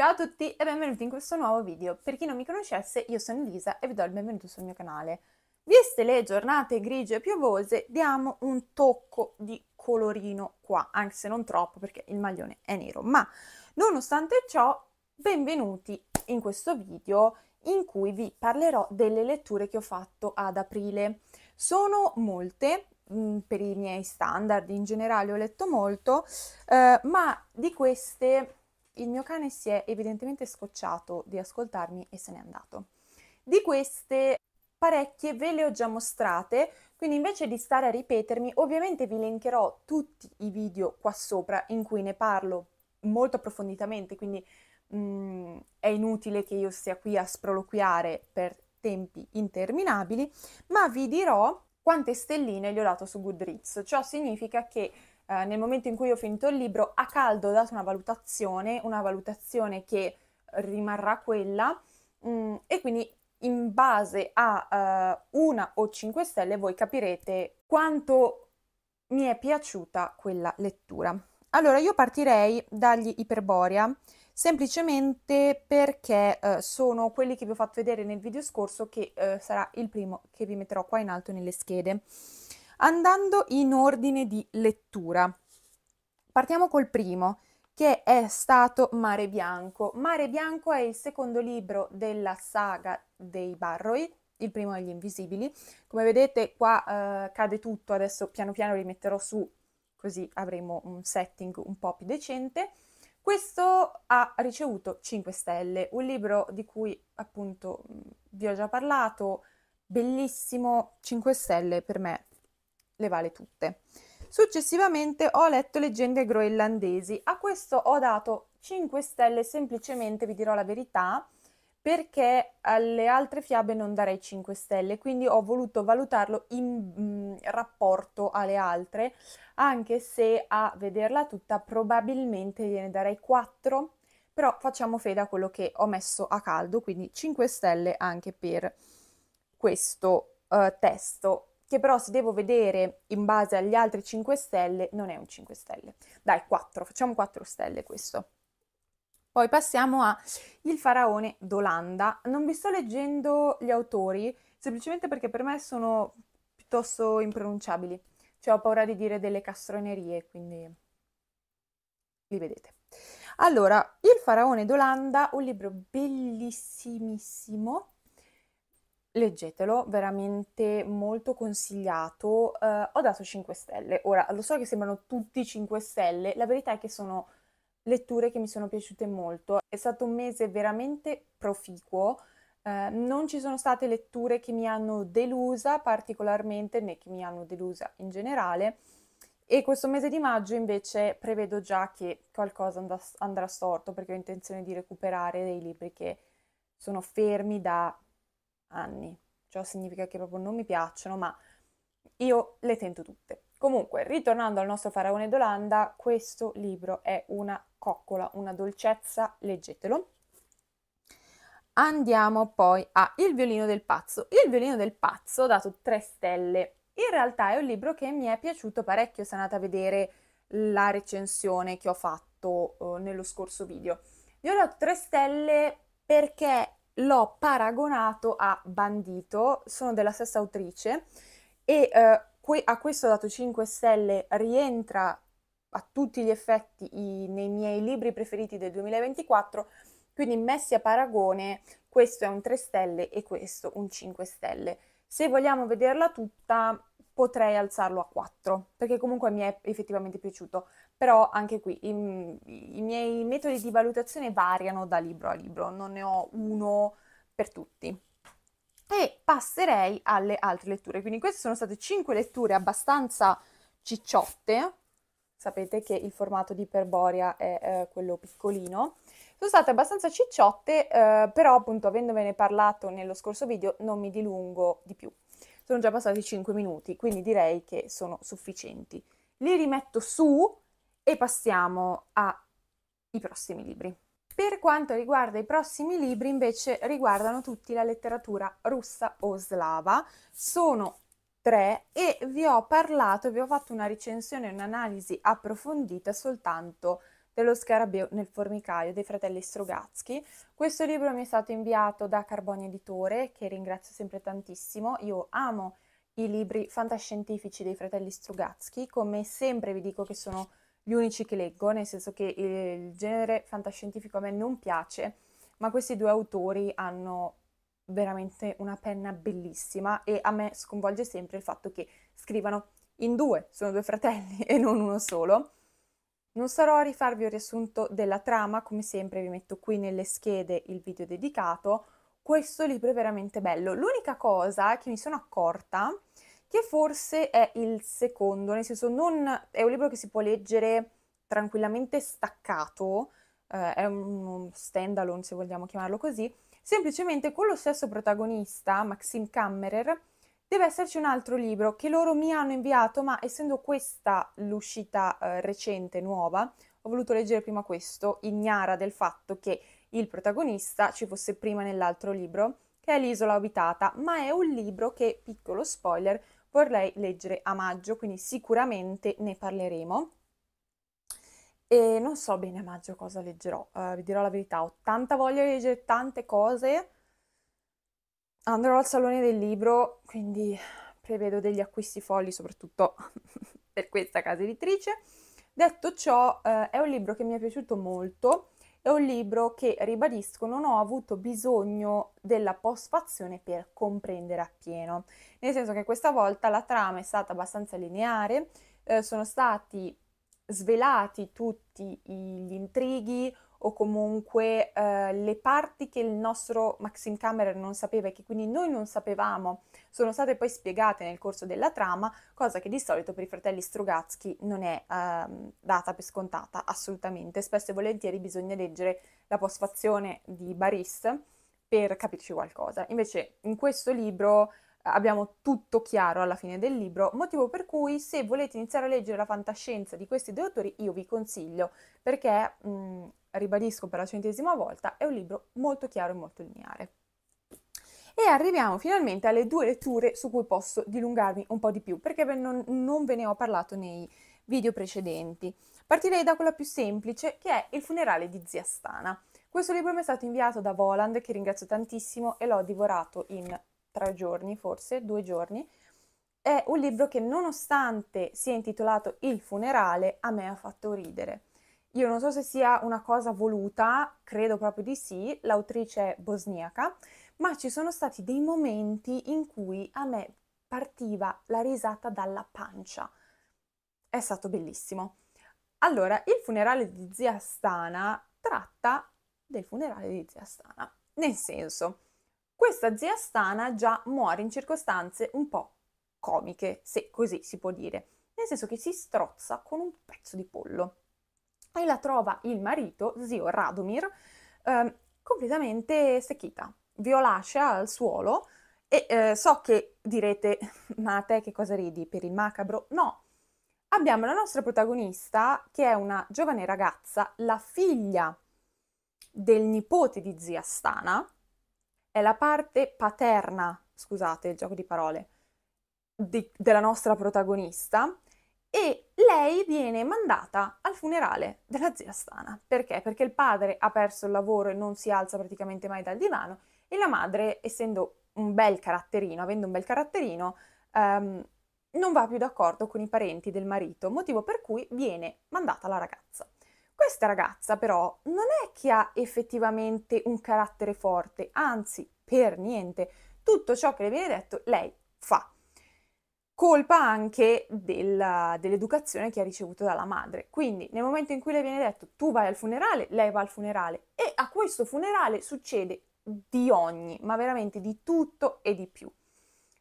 Ciao a tutti e benvenuti in questo nuovo video. Per chi non mi conoscesse, io sono Elisa e vi do il benvenuto sul mio canale. Viste le giornate grigie e piovose, diamo un tocco di colorino qua, anche se non troppo perché il maglione è nero. Ma nonostante ciò, benvenuti in questo video in cui vi parlerò delle letture che ho fatto ad aprile. Sono molte, mm, per i miei standard in generale ho letto molto, eh, ma di queste il mio cane si è evidentemente scocciato di ascoltarmi e se n'è andato. Di queste parecchie ve le ho già mostrate, quindi invece di stare a ripetermi, ovviamente vi linkerò tutti i video qua sopra in cui ne parlo molto approfonditamente, quindi mh, mm, è inutile che io stia qui a sproloquiare per tempi interminabili, ma vi dirò quante stelline gli ho dato su Goodreads. Ciò significa che eh, nel momento in cui ho finito il libro, a caldo ho dato una valutazione, una valutazione che rimarrà quella, mh, mm, e quindi in base a uh, una o cinque stelle voi capirete quanto mi è piaciuta quella lettura. Allora, io partirei dagli Iperborea, semplicemente perché uh, sono quelli che vi ho fatto vedere nel video scorso, che uh, sarà il primo che vi metterò qua in alto nelle schede. Andando in ordine di lettura, partiamo col primo, che è stato Mare Bianco. Mare Bianco è il secondo libro della saga dei Barroi, il primo è Gli Invisibili. Come vedete qua eh, cade tutto, adesso piano piano rimetterò su, così avremo un setting un po' più decente. Questo ha ricevuto 5 stelle, un libro di cui appunto vi ho già parlato, bellissimo, 5 stelle per me le vale tutte. Successivamente ho letto Leggende groenlandesi. A questo ho dato 5 stelle semplicemente, vi dirò la verità, perché alle altre fiabe non darei 5 stelle, quindi ho voluto valutarlo in mh, mm, rapporto alle altre, anche se a vederla tutta probabilmente gliene darei 4, però facciamo fede a quello che ho messo a caldo, quindi 5 stelle anche per questo uh, testo che però se devo vedere in base agli altri 5 stelle non è un 5 stelle. Dai, 4, facciamo 4 stelle questo. Poi passiamo a Il faraone d'Olanda. Non vi sto leggendo gli autori, semplicemente perché per me sono piuttosto impronunciabili. Cioè ho paura di dire delle castronerie, quindi li vedete. Allora, Il faraone d'Olanda, un libro bellissimissimo, Leggetelo, veramente molto consigliato. Uh, ho dato 5 stelle. Ora, lo so che sembrano tutti 5 stelle, la verità è che sono letture che mi sono piaciute molto. È stato un mese veramente proficuo. Uh, non ci sono state letture che mi hanno delusa particolarmente, né che mi hanno delusa in generale. E questo mese di maggio invece prevedo già che qualcosa and- andrà storto perché ho intenzione di recuperare dei libri che sono fermi da anni. Ciò significa che proprio non mi piacciono, ma io le tento tutte. Comunque, ritornando al nostro faraone d'Olanda, questo libro è una coccola, una dolcezza, leggetelo. Andiamo poi a Il violino del pazzo. Il violino del pazzo ho dato 3 stelle. In realtà è un libro che mi è piaciuto parecchio se andate a vedere la recensione che ho fatto uh, nello scorso video. Gli ho dato 3 stelle perché l'ho paragonato a Bandito, sono della stessa autrice e eh, que- a questo dato 5 stelle, rientra a tutti gli effetti i- nei miei libri preferiti del 2024, quindi messi a paragone questo è un 3 stelle e questo un 5 stelle. Se vogliamo vederla tutta potrei alzarlo a 4 perché comunque mi è effettivamente piaciuto però anche qui i, i, miei metodi di valutazione variano da libro a libro, non ne ho uno per tutti. E passerei alle altre letture, quindi queste sono state cinque letture abbastanza cicciotte, sapete che il formato di Iperborea è eh, quello piccolino, sono state abbastanza cicciotte, eh, però appunto avendovene parlato nello scorso video non mi dilungo di più. Sono già passati 5 minuti, quindi direi che sono sufficienti. Li rimetto su e passiamo ai prossimi libri. Per quanto riguarda i prossimi libri, invece, riguardano tutti la letteratura russa o slava. Sono tre e vi ho parlato, vi ho fatto una recensione, un'analisi approfondita soltanto dello scarabeo nel formicaio dei fratelli Strugatsky. Questo libro mi è stato inviato da Carboni Editore, che ringrazio sempre tantissimo. Io amo i libri fantascientifici dei fratelli Strugatsky, come sempre vi dico che sono gli unici che leggo, nel senso che il genere fantascientifico a me non piace, ma questi due autori hanno veramente una penna bellissima e a me sconvolge sempre il fatto che scrivano in due, sono due fratelli e non uno solo. Non sarò a rifarvi un riassunto della trama, come sempre vi metto qui nelle schede il video dedicato. Questo libro è veramente bello. L'unica cosa che mi sono accorta che forse è il secondo, nel senso non è un libro che si può leggere tranquillamente staccato, eh, è un standalone se vogliamo chiamarlo così, semplicemente con lo stesso protagonista, Maxim Kammerer, deve esserci un altro libro che loro mi hanno inviato, ma essendo questa l'uscita eh, recente, nuova, ho voluto leggere prima questo, ignara del fatto che il protagonista ci fosse prima nell'altro libro, che è L'isola abitata, ma è un libro che, piccolo spoiler, vorrei leggere a maggio, quindi sicuramente ne parleremo. E non so bene a maggio cosa leggerò, uh, vi dirò la verità, ho tanta voglia di leggere tante cose andrò al salone del libro, quindi prevedo degli acquisti folli, soprattutto per questa casa editrice. Detto ciò, eh, è un libro che mi è piaciuto molto, è un libro che, ribadisco, non ho avuto bisogno della postfazione per comprendere appieno, nel senso che questa volta la trama è stata abbastanza lineare, eh, sono stati svelati tutti gli intrighi, o comunque eh, le parti che il nostro Maxim Kammerer non sapeva e che quindi noi non sapevamo sono state poi spiegate nel corso della trama, cosa che di solito per i fratelli Strugatsky non è eh, data per scontata assolutamente. Spesso e volentieri bisogna leggere la postfazione di Baris per capirci qualcosa. Invece in questo libro abbiamo tutto chiaro alla fine del libro, motivo per cui se volete iniziare a leggere la fantascienza di questi due autori io vi consiglio perché mh, ribadisco per la centesima volta, è un libro molto chiaro e molto lineare. E arriviamo finalmente alle due letture su cui posso dilungarmi un po' di più, perché non, non ve ne ho parlato nei video precedenti. Partirei da quella più semplice, che è Il funerale di zia Stana. Questo libro mi è stato inviato da Voland, che ringrazio tantissimo, e l'ho divorato in tre giorni, forse due giorni. È un libro che nonostante sia intitolato Il funerale, a me ha fatto ridere. Io non so se sia una cosa voluta, credo proprio di sì, l'autrice è bosniaca, ma ci sono stati dei momenti in cui a me partiva la risata dalla pancia. È stato bellissimo. Allora, il funerale di zia Stana tratta del funerale di zia Stana, nel senso, questa zia Stana già muore in circostanze un po' comiche, se così si può dire, nel senso che si strozza con un pezzo di pollo e la trova il marito, zio Radomir, eh, completamente stecchita, violacea al suolo e eh, so che direte, ma a te che cosa ridi per il macabro? No, abbiamo la nostra protagonista che è una giovane ragazza, la figlia del nipote di zia Stana, è la parte paterna, scusate il gioco di parole, di, della nostra protagonista e lei viene mandata al funerale della zia Stana. Perché? Perché il padre ha perso il lavoro e non si alza praticamente mai dal divano e la madre, essendo un bel caratterino, avendo un bel caratterino, um, non va più d'accordo con i parenti del marito, motivo per cui viene mandata la ragazza. Questa ragazza però non è che ha effettivamente un carattere forte, anzi, per niente. Tutto ciò che le viene detto lei fa colpa anche della, dell'educazione che ha ricevuto dalla madre. Quindi nel momento in cui le viene detto tu vai al funerale, lei va al funerale e a questo funerale succede di ogni, ma veramente di tutto e di più.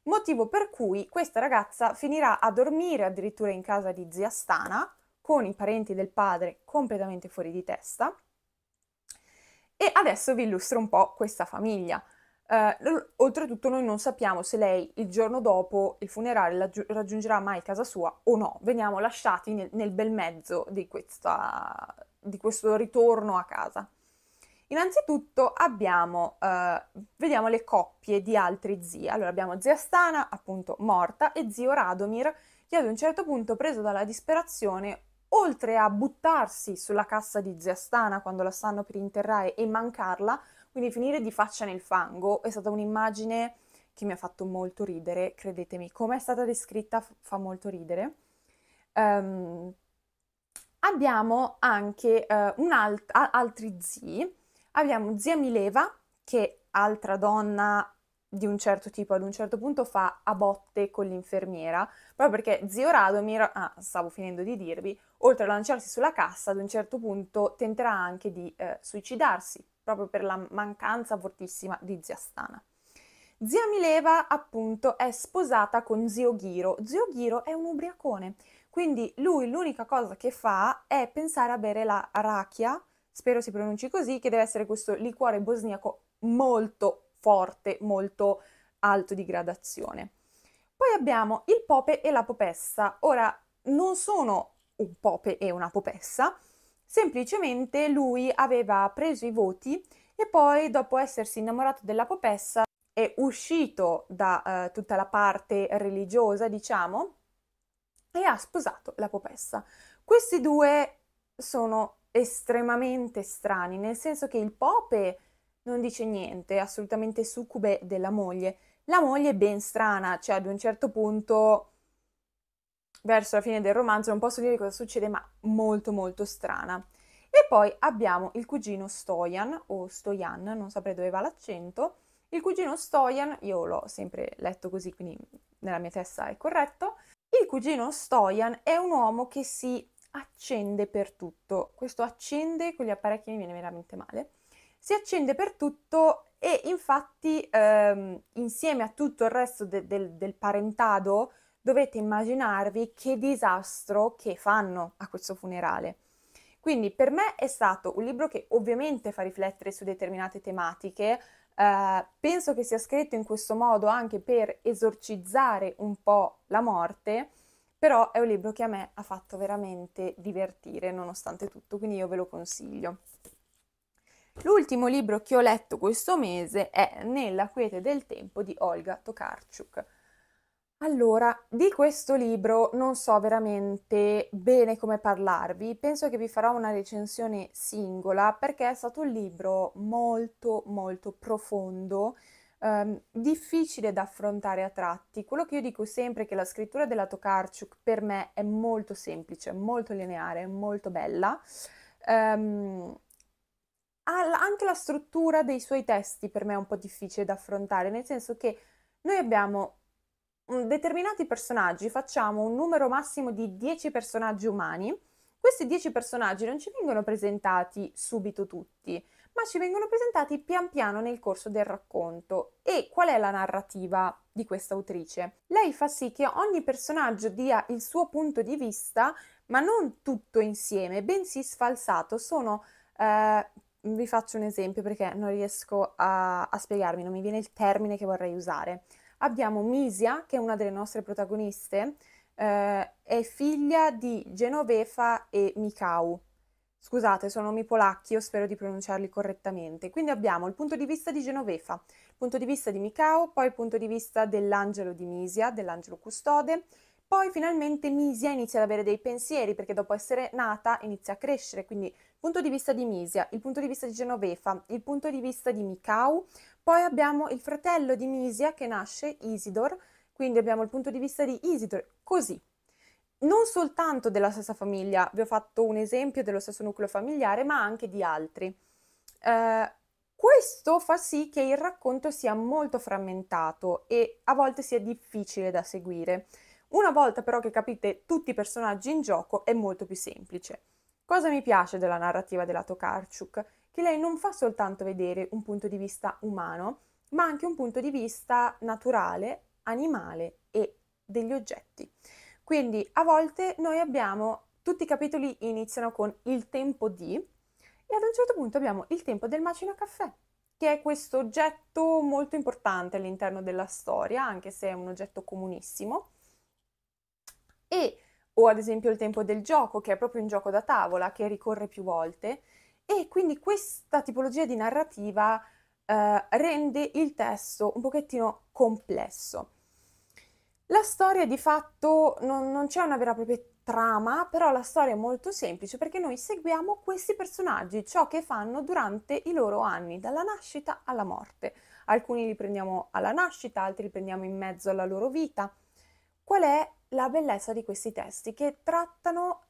Motivo per cui questa ragazza finirà a dormire addirittura in casa di zia Stana con i parenti del padre completamente fuori di testa. E adesso vi illustro un po' questa famiglia. Uh, oltretutto noi non sappiamo se lei il giorno dopo il funerale raggiungerà mai casa sua o no. Veniamo lasciati nel, nel bel mezzo di, questa, di, questo ritorno a casa. Innanzitutto abbiamo, uh, vediamo le coppie di altri zii. Allora abbiamo zia Stana, appunto morta, e zio Radomir, che ad un certo punto, preso dalla disperazione, oltre a buttarsi sulla cassa di zia Stana quando la stanno per interrare e mancarla, quindi finire di faccia nel fango, è stata un'immagine che mi ha fatto molto ridere, credetemi, come è stata descritta fa molto ridere. Um, abbiamo anche uh, alt- altri zii, abbiamo zia Mileva, che altra donna di un certo tipo ad un certo punto fa a botte con l'infermiera, proprio perché zio Radomir, ah, stavo finendo di dirvi, oltre a lanciarsi sulla cassa, ad un certo punto tenterà anche di eh, suicidarsi, proprio per la mancanza fortissima di zia Stana. Zia Mileva, appunto, è sposata con zio Ghiro. Zio Ghiro è un ubriacone, quindi lui l'unica cosa che fa è pensare a bere la rachia, spero si pronunci così, che deve essere questo liquore bosniaco molto forte, molto alto di gradazione. Poi abbiamo il pope e la popessa. Ora, non sono un pope e una popessa, semplicemente lui aveva preso i voti e poi, dopo essersi innamorato della popessa, è uscito da uh, tutta la parte religiosa, diciamo, e ha sposato la popessa. Questi due sono estremamente strani, nel senso che il pope non dice niente, è assolutamente succube della moglie. La moglie è ben strana, cioè ad un certo punto, verso la fine del romanzo, non posso dire cosa succede, ma molto molto strana. E poi abbiamo il cugino Stojan, o Stojan, non saprei dove va l'accento. Il cugino Stojan, io l'ho sempre letto così, quindi nella mia testa è corretto. Il cugino Stojan è un uomo che si accende per tutto. Questo accende con gli apparecchi mi viene veramente male si accende per tutto e infatti ehm, insieme a tutto il resto de- del, del parentado dovete immaginarvi che disastro che fanno a questo funerale. Quindi per me è stato un libro che ovviamente fa riflettere su determinate tematiche, eh, penso che sia scritto in questo modo anche per esorcizzare un po' la morte, però è un libro che a me ha fatto veramente divertire nonostante tutto, quindi io ve lo consiglio. L'ultimo libro che ho letto questo mese è Nella quiete del tempo di Olga Tokarczuk. Allora, di questo libro non so veramente bene come parlarvi, penso che vi farò una recensione singola perché è stato un libro molto molto profondo, ehm, difficile da affrontare a tratti. Quello che io dico sempre è che la scrittura della Tokarczuk per me è molto semplice, molto lineare, molto bella. Um, anche la struttura dei suoi testi per me è un po' difficile da affrontare, nel senso che noi abbiamo determinati personaggi, facciamo un numero massimo di 10 personaggi umani, questi 10 personaggi non ci vengono presentati subito tutti, ma ci vengono presentati pian piano nel corso del racconto. E qual è la narrativa di questa autrice? Lei fa sì che ogni personaggio dia il suo punto di vista, ma non tutto insieme, bensì sfalsato. Sono eh, vi faccio un esempio perché non riesco a, a, spiegarmi, non mi viene il termine che vorrei usare. Abbiamo Misia, che è una delle nostre protagoniste, eh, è figlia di Genovefa e Mikau. Scusate, sono nomi polacchi, io spero di pronunciarli correttamente. Quindi abbiamo il punto di vista di Genovefa, il punto di vista di Mikau, poi il punto di vista dell'angelo di Misia, dell'angelo custode, poi finalmente Misia inizia ad avere dei pensieri perché dopo essere nata inizia a crescere, quindi il punto di vista di Misia, il punto di vista di Genovefa, il punto di vista di Mikau, poi abbiamo il fratello di Misia che nasce, Isidor, quindi abbiamo il punto di vista di Isidor, così. Non soltanto della stessa famiglia, vi ho fatto un esempio dello stesso nucleo familiare, ma anche di altri. Eh, questo fa sì che il racconto sia molto frammentato e a volte sia difficile da seguire. Una volta però che capite tutti i personaggi in gioco è molto più semplice. Cosa mi piace della narrativa della Tokarczuk? Che lei non fa soltanto vedere un punto di vista umano, ma anche un punto di vista naturale, animale e degli oggetti. Quindi a volte noi abbiamo, tutti i capitoli iniziano con il tempo di e ad un certo punto abbiamo il tempo del macino caffè, che è questo oggetto molto importante all'interno della storia, anche se è un oggetto comunissimo e o ad esempio il tempo del gioco, che è proprio un gioco da tavola che ricorre più volte, e quindi questa tipologia di narrativa eh, rende il testo un pochettino complesso. La storia di fatto non, non c'è una vera e propria trama, però la storia è molto semplice perché noi seguiamo questi personaggi, ciò che fanno durante i loro anni, dalla nascita alla morte. Alcuni li prendiamo alla nascita, altri li prendiamo in mezzo alla loro vita. Qual è la bellezza di questi testi? Che trattano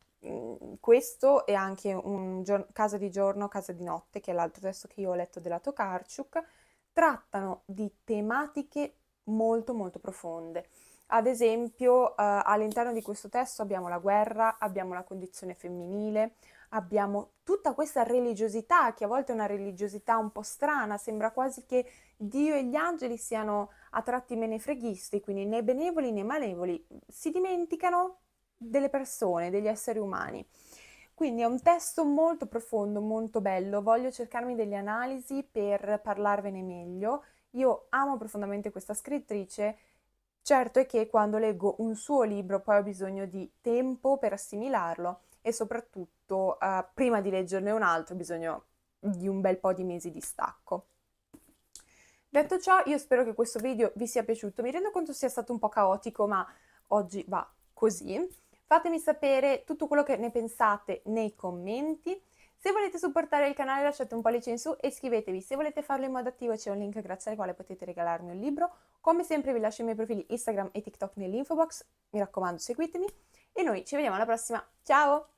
questo e anche un giorno, Casa di giorno, Casa di notte, che è l'altro testo che io ho letto della Tokarczuk, trattano di tematiche molto molto profonde. Ad esempio, eh, all'interno di questo testo abbiamo la guerra, abbiamo la condizione femminile, abbiamo tutta questa religiosità, che a volte è una religiosità un po' strana, sembra quasi che Dio e gli angeli siano a tratti menefreghisti, quindi né benevoli né malevoli, si dimenticano delle persone, degli esseri umani. Quindi è un testo molto profondo, molto bello, voglio cercarmi delle analisi per parlarvene meglio. Io amo profondamente questa scrittrice, certo è che quando leggo un suo libro poi ho bisogno di tempo per assimilarlo e soprattutto uh, prima di leggerne un altro ho bisogno di un bel po' di mesi di stacco. Detto ciò, io spero che questo video vi sia piaciuto. Mi rendo conto sia stato un po' caotico, ma oggi va così. Fatemi sapere tutto quello che ne pensate nei commenti. Se volete supportare il canale lasciate un pollice in su e iscrivetevi. Se volete farlo in modo attivo c'è un link grazie al quale potete regalarmi un libro. Come sempre vi lascio i miei profili Instagram e TikTok nell'info box. Mi raccomando seguitemi e noi ci vediamo alla prossima. Ciao!